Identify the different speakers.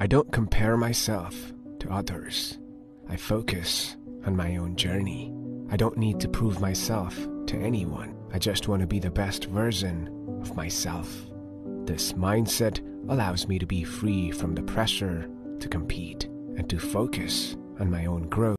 Speaker 1: I don't compare myself to others. I focus on my own journey. I don't need to prove myself to anyone. I just want to be the best version of myself. This mindset allows me to be free from the pressure to compete and to focus on my own growth.